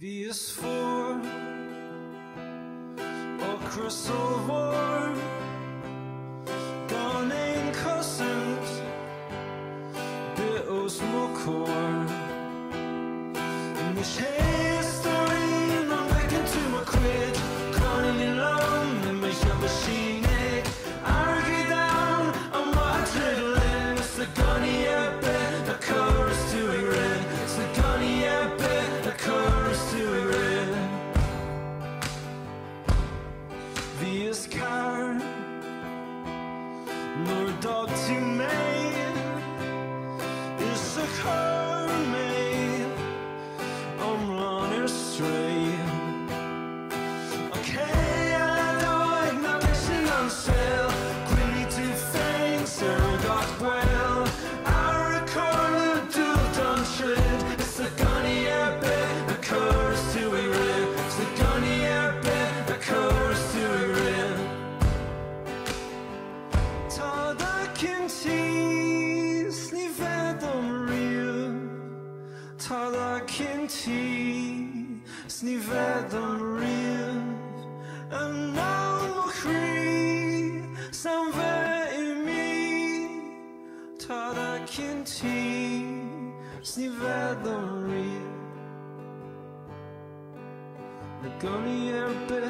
V is for a crystal war Donning cousins Det osmokår En kjell car Nor dog to man is a curse tisni vedom Talakin tisni vedom real. And now chri sam ve imi Talakin tisni vedom riv Nagoni erbet